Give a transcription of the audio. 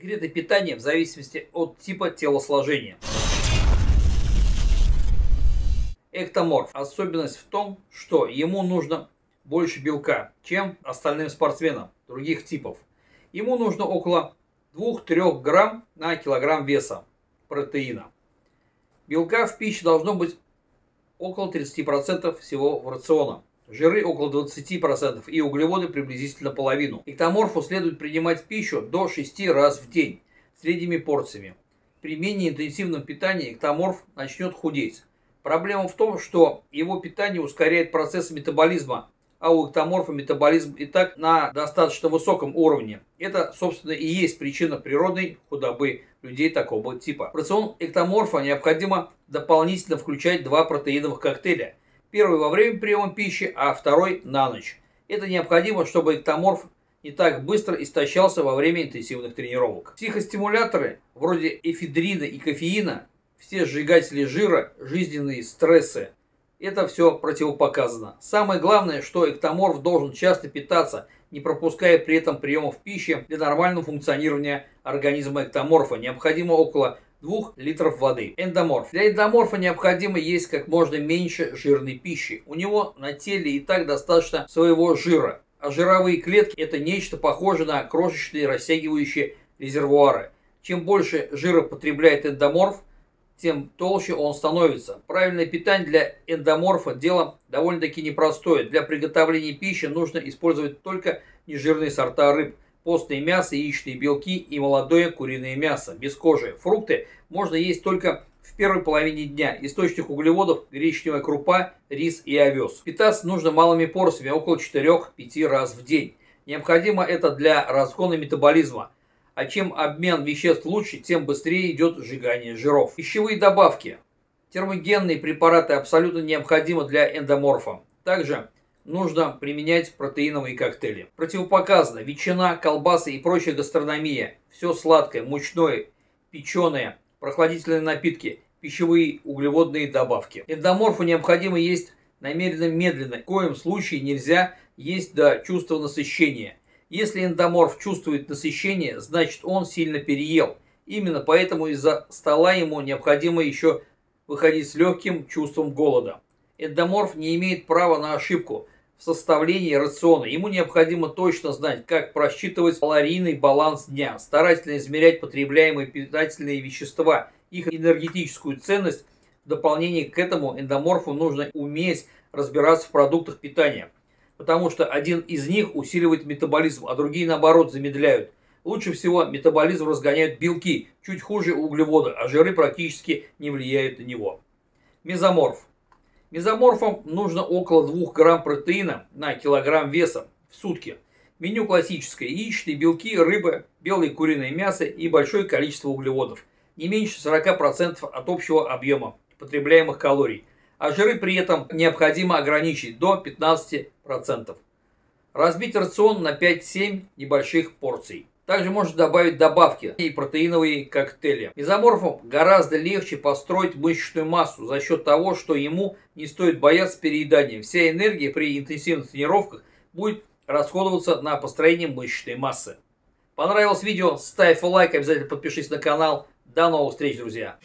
Секреты питания в зависимости от типа телосложения. Эктоморф. Особенность в том, что ему нужно больше белка, чем остальным спортсменам других типов. Ему нужно около 2-3 грамм на килограмм веса протеина. Белка в пище должно быть около 30% всего в рациона. Жиры около 20% и углеводы приблизительно половину. Эктоморфу следует принимать пищу до 6 раз в день средними порциями. При менее интенсивном питании эктоморф начнет худеть. Проблема в том, что его питание ускоряет процесс метаболизма, а у эктоморфа метаболизм и так на достаточно высоком уровне. Это, собственно, и есть причина природной худобы людей такого типа. В рацион эктоморфа необходимо дополнительно включать два протеиновых коктейля. Первый во время приема пищи, а второй на ночь. Это необходимо, чтобы эктоморф не так быстро истощался во время интенсивных тренировок. Психостимуляторы, вроде эфедрина и кофеина, все сжигатели жира, жизненные стрессы, это все противопоказано. Самое главное, что эктоморф должен часто питаться, не пропуская при этом приемов пищи для нормального функционирования организма эктоморфа. Необходимо около 2 литров воды. Эндоморф. Для эндоморфа необходимо есть как можно меньше жирной пищи. У него на теле и так достаточно своего жира. А жировые клетки это нечто похожее на крошечные растягивающие резервуары. Чем больше жира потребляет эндоморф, тем толще он становится. Правильное питание для эндоморфа дело довольно-таки непростое. Для приготовления пищи нужно использовать только нежирные сорта рыб, постное мясо, яичные белки и молодое куриное мясо, без кожи. Фрукты можно есть только в первой половине дня. Источник углеводов – гречневая крупа, рис и овес. Питаться нужно малыми порциями, около 4-5 раз в день. Необходимо это для разгона метаболизма – а чем обмен веществ лучше, тем быстрее идет сжигание жиров. Пищевые добавки. Термогенные препараты абсолютно необходимы для эндоморфа. Также нужно применять протеиновые коктейли. Противопоказано ветчина, колбасы и прочая гастрономия. Все сладкое, мучное, печеное, прохладительные напитки, пищевые углеводные добавки. Эндоморфу необходимо есть намеренно медленно. В коем случае нельзя есть до чувства насыщения. Если эндоморф чувствует насыщение, значит он сильно переел. Именно поэтому из-за стола ему необходимо еще выходить с легким чувством голода. Эндоморф не имеет права на ошибку в составлении рациона. Ему необходимо точно знать, как просчитывать калорийный баланс дня, старательно измерять потребляемые питательные вещества, их энергетическую ценность. В дополнение к этому эндоморфу нужно уметь разбираться в продуктах питания – потому что один из них усиливает метаболизм, а другие наоборот замедляют. Лучше всего метаболизм разгоняют белки, чуть хуже углеводы, а жиры практически не влияют на него. Мезоморф. Мезоморфам нужно около 2 грамм протеина на килограмм веса в сутки. Меню классическое. Яичные белки, рыба, белое куриное мясо и большое количество углеводов. Не меньше 40% от общего объема потребляемых калорий а жиры при этом необходимо ограничить до 15%. Разбить рацион на 5-7 небольших порций. Также можно добавить добавки и протеиновые коктейли. Мезоморфу гораздо легче построить мышечную массу за счет того, что ему не стоит бояться переедания. Вся энергия при интенсивных тренировках будет расходоваться на построение мышечной массы. Понравилось видео? Ставь лайк, обязательно подпишись на канал. До новых встреч, друзья!